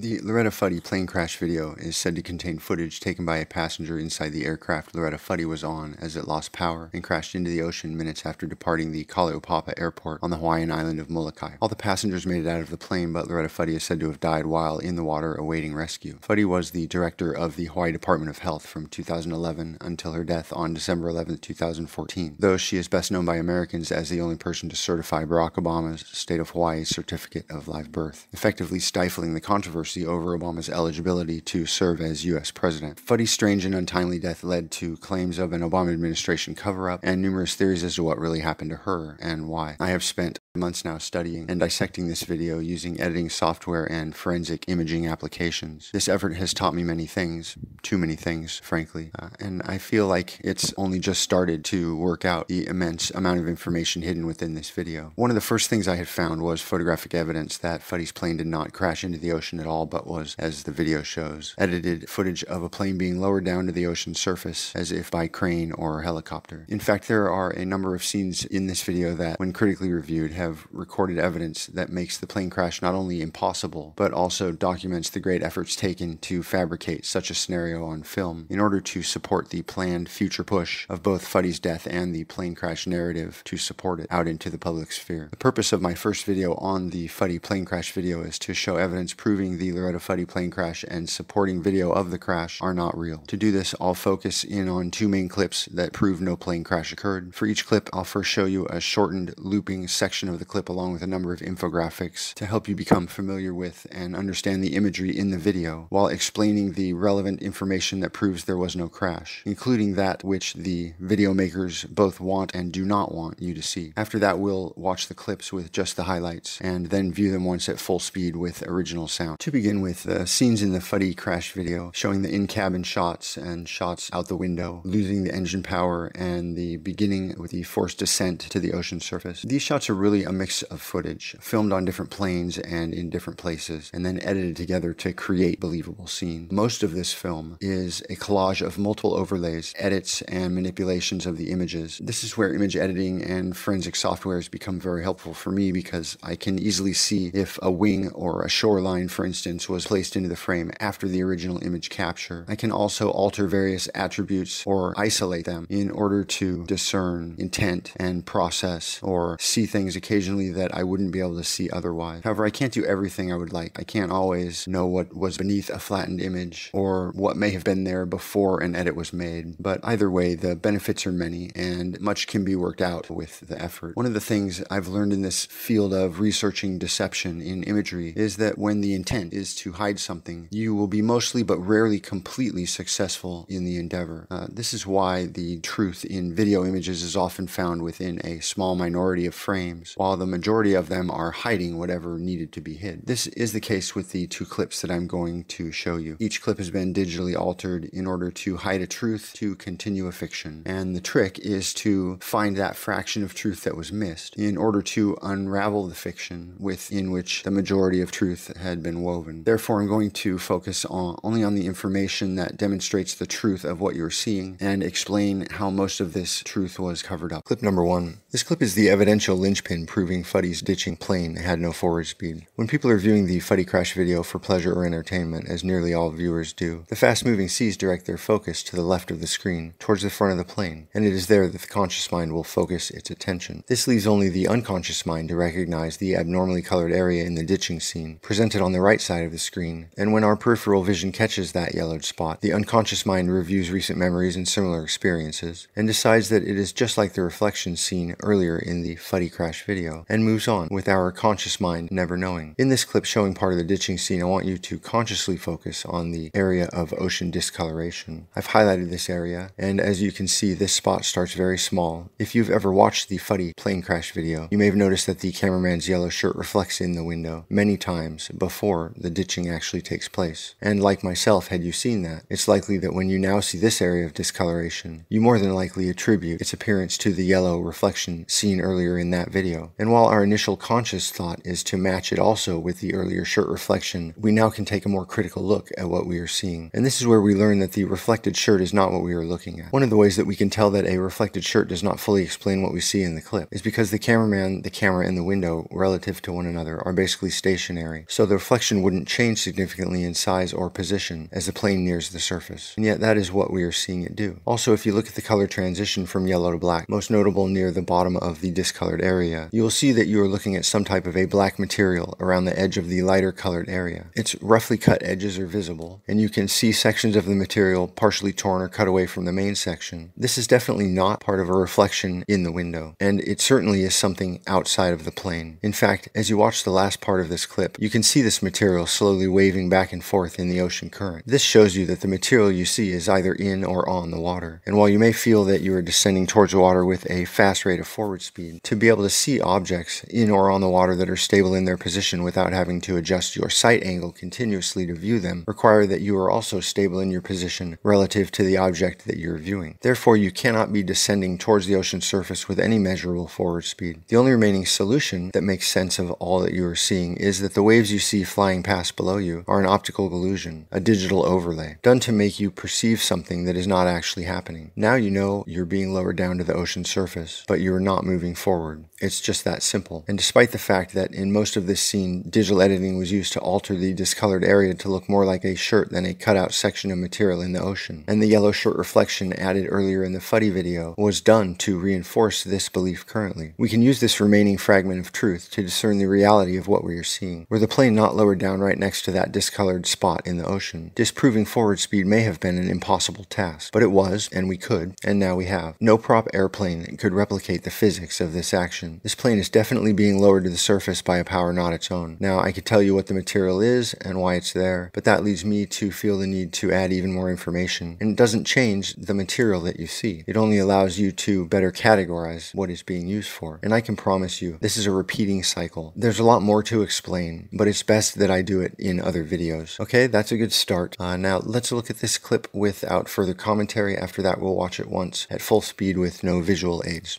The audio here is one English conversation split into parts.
The Loretta Fuddy plane crash video is said to contain footage taken by a passenger inside the aircraft Loretta Fuddy was on as it lost power and crashed into the ocean minutes after departing the Kalaupapa airport on the Hawaiian island of Molokai. All the passengers made it out of the plane, but Loretta Fuddy is said to have died while in the water awaiting rescue. Fuddy was the director of the Hawaii Department of Health from 2011 until her death on December 11, 2014, though she is best known by Americans as the only person to certify Barack Obama's State of Hawaii Certificate of Live Birth, effectively stifling the controversy controversy over Obama's eligibility to serve as U.S. president. Fuddy's strange and untimely death led to claims of an Obama administration cover up and numerous theories as to what really happened to her and why. I have spent months now studying and dissecting this video using editing software and forensic imaging applications. This effort has taught me many things, too many things, frankly, uh, and I feel like it's only just started to work out the immense amount of information hidden within this video. One of the first things I had found was photographic evidence that Fuddy's plane did not crash into the ocean at all, but was, as the video shows, edited footage of a plane being lowered down to the ocean surface as if by crane or helicopter. In fact, there are a number of scenes in this video that, when critically reviewed, have recorded evidence that makes the plane crash not only impossible, but also documents the great efforts taken to fabricate such a scenario on film in order to support the planned future push of both Fuddy's death and the plane crash narrative to support it out into the public sphere. The purpose of my first video on the Fuddy plane crash video is to show evidence proving the Loretta Fuddy plane crash and supporting video of the crash are not real. To do this, I'll focus in on two main clips that prove no plane crash occurred. For each clip, I'll first show you a shortened looping section of the clip along with a number of infographics to help you become familiar with and understand the imagery in the video while explaining the relevant information that proves there was no crash, including that which the video makers both want and do not want you to see. After that, we'll watch the clips with just the highlights and then view them once at full speed with original sound. To begin with, the scenes in the Fuddy crash video showing the in-cabin shots and shots out the window, losing the engine power, and the beginning with the forced descent to the ocean surface. These shots are really a mix of footage filmed on different planes and in different places and then edited together to create believable scenes. Most of this film is a collage of multiple overlays, edits, and manipulations of the images. This is where image editing and forensic software has become very helpful for me because I can easily see if a wing or a shoreline, for instance, was placed into the frame after the original image capture. I can also alter various attributes or isolate them in order to discern intent and process or see things occasionally that I wouldn't be able to see otherwise. However, I can't do everything I would like. I can't always know what was beneath a flattened image or what may have been there before an edit was made. But either way, the benefits are many and much can be worked out with the effort. One of the things I've learned in this field of researching deception in imagery is that when the intent is to hide something, you will be mostly but rarely completely successful in the endeavor. Uh, this is why the truth in video images is often found within a small minority of frames, while the majority of them are hiding whatever needed to be hid. This is the case with the two clips that I'm going to show you. Each clip has been digitally altered in order to hide a truth to continue a fiction. And the trick is to find that fraction of truth that was missed in order to unravel the fiction within which the majority of truth had been woven. Therefore, I'm going to focus on only on the information that demonstrates the truth of what you're seeing and explain how most of this truth was covered up. Clip number one. This clip is the evidential linchpin proving Fuddy's ditching plane had no forward speed. When people are viewing the Fuddy crash video for pleasure or entertainment, as nearly all viewers do, the fast-moving seas direct their focus to the left of the screen, towards the front of the plane, and it is there that the conscious mind will focus its attention. This leaves only the unconscious mind to recognize the abnormally colored area in the ditching scene, presented on the right side of the screen, and when our peripheral vision catches that yellowed spot, the unconscious mind reviews recent memories and similar experiences, and decides that it is just like the reflection seen earlier in the Fuddy crash video, and moves on on with our conscious mind never knowing. In this clip showing part of the ditching scene, I want you to consciously focus on the area of ocean discoloration. I've highlighted this area, and as you can see, this spot starts very small. If you've ever watched the Fuddy plane crash video, you may have noticed that the cameraman's yellow shirt reflects in the window many times before the ditching actually takes place. And like myself, had you seen that, it's likely that when you now see this area of discoloration, you more than likely attribute its appearance to the yellow reflection seen earlier in that video. And while our initial conscious thought is to match it also with the earlier shirt reflection, we now can take a more critical look at what we are seeing. And this is where we learn that the reflected shirt is not what we are looking at. One of the ways that we can tell that a reflected shirt does not fully explain what we see in the clip is because the cameraman, the camera, and the window relative to one another are basically stationary. So the reflection wouldn't change significantly in size or position as the plane nears the surface. And yet that is what we are seeing it do. Also, if you look at the color transition from yellow to black, most notable near the bottom of the discolored area, you will see that you are looking at some type of a black material around the edge of the lighter colored area. Its roughly cut edges are visible, and you can see sections of the material partially torn or cut away from the main section. This is definitely not part of a reflection in the window, and it certainly is something outside of the plane. In fact, as you watch the last part of this clip, you can see this material slowly waving back and forth in the ocean current. This shows you that the material you see is either in or on the water. And while you may feel that you are descending towards the water with a fast rate of forward speed, to be able to see objects in or on the water that are stable in their position without having to adjust your sight angle continuously to view them require that you are also stable in your position relative to the object that you're viewing. Therefore, you cannot be descending towards the ocean surface with any measurable forward speed. The only remaining solution that makes sense of all that you are seeing is that the waves you see flying past below you are an optical illusion, a digital overlay, done to make you perceive something that is not actually happening. Now you know you're being lowered down to the ocean surface, but you are not moving forward. It's just that simple. And despite the fact that in most of this scene, digital editing was used to alter the discolored area to look more like a shirt than a cutout section of material in the ocean, and the yellow shirt reflection added earlier in the Fuddy video was done to reinforce this belief currently. We can use this remaining fragment of truth to discern the reality of what we are seeing. Were the plane not lowered down right next to that discolored spot in the ocean, disproving forward speed may have been an impossible task, but it was, and we could, and now we have. No prop airplane could replicate the physics of this action. This plane is definitely being lowered to the surface by a power not its own. Now, I could tell you what the material is and why it's there, but that leads me to feel the need to add even more information. And it doesn't change the material that you see. It only allows you to better categorize what it's being used for. And I can promise you, this is a repeating cycle. There's a lot more to explain, but it's best that I do it in other videos. Okay, that's a good start. Uh, now, let's look at this clip without further commentary. After that, we'll watch it once at full speed with no visual aids.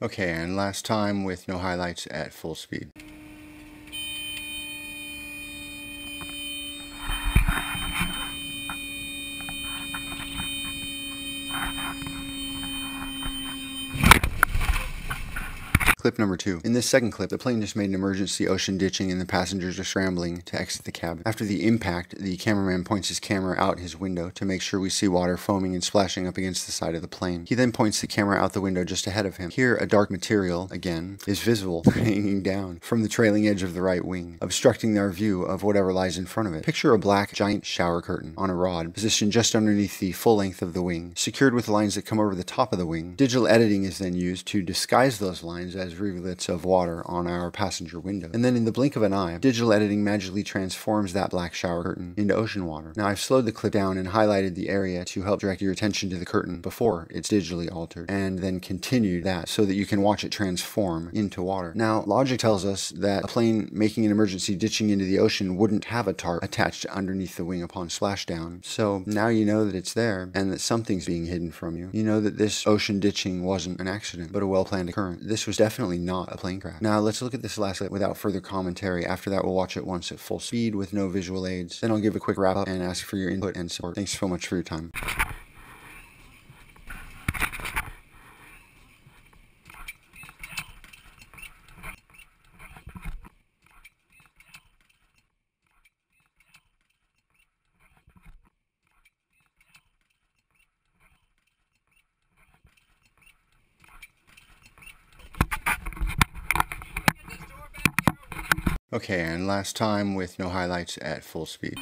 Okay, and last time with no highlights at full speed. Clip number two. In this second clip, the plane just made an emergency ocean ditching and the passengers are scrambling to exit the cabin. After the impact, the cameraman points his camera out his window to make sure we see water foaming and splashing up against the side of the plane. He then points the camera out the window just ahead of him. Here, a dark material, again, is visible hanging down from the trailing edge of the right wing, obstructing our view of whatever lies in front of it. Picture a black giant shower curtain on a rod, positioned just underneath the full length of the wing, secured with lines that come over the top of the wing. Digital editing is then used to disguise those lines as rivulets of water on our passenger window. And then in the blink of an eye, digital editing magically transforms that black shower curtain into ocean water. Now I've slowed the clip down and highlighted the area to help direct your attention to the curtain before it's digitally altered, and then continued that so that you can watch it transform into water. Now, logic tells us that a plane making an emergency ditching into the ocean wouldn't have a tarp attached underneath the wing upon splashdown. So now you know that it's there and that something's being hidden from you. You know that this ocean ditching wasn't an accident, but a well-planned occurrence. This was definitely not a plane crash. Now let's look at this last clip without further commentary. After that, we'll watch it once at full speed with no visual aids. Then I'll give a quick wrap up and ask for your input and support. Thanks so much for your time. Okay, and last time with no highlights at full speed.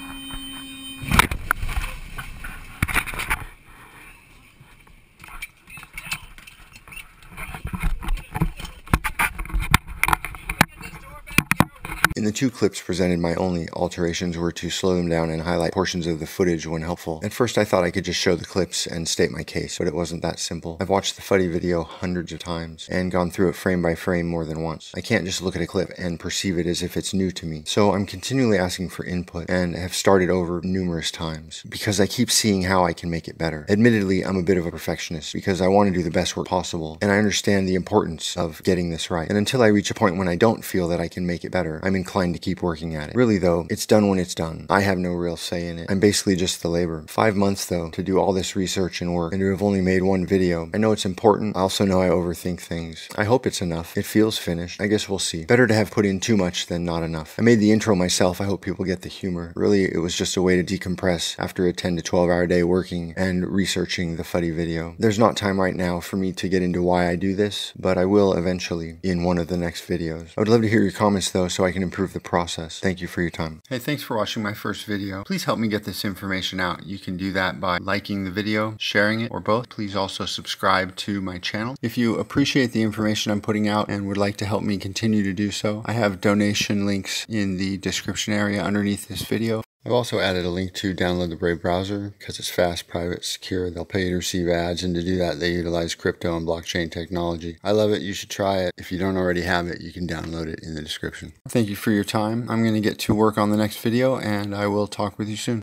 Two clips presented, my only alterations were to slow them down and highlight portions of the footage when helpful. At first I thought I could just show the clips and state my case, but it wasn't that simple. I've watched the Fuddy video hundreds of times and gone through it frame by frame more than once. I can't just look at a clip and perceive it as if it's new to me. So I'm continually asking for input and have started over numerous times because I keep seeing how I can make it better. Admittedly, I'm a bit of a perfectionist because I want to do the best work possible and I understand the importance of getting this right. And until I reach a point when I don't feel that I can make it better, I'm inclined to keep working at it. Really though, it's done when it's done. I have no real say in it. I'm basically just the labor. Five months though to do all this research and work and to have only made one video. I know it's important. I also know I overthink things. I hope it's enough. It feels finished. I guess we'll see. Better to have put in too much than not enough. I made the intro myself. I hope people get the humor. Really, it was just a way to decompress after a 10 to 12 hour day working and researching the Fuddy video. There's not time right now for me to get into why I do this, but I will eventually in one of the next videos. I would love to hear your comments though so I can improve the process. Thank you for your time. Hey, thanks for watching my first video. Please help me get this information out. You can do that by liking the video, sharing it, or both. Please also subscribe to my channel. If you appreciate the information I'm putting out and would like to help me continue to do so, I have donation links in the description area underneath this video. I've also added a link to download the Brave browser because it's fast, private, secure. They'll pay you to receive ads, and to do that, they utilize crypto and blockchain technology. I love it. You should try it. If you don't already have it, you can download it in the description. Thank you for your time. I'm going to get to work on the next video, and I will talk with you soon.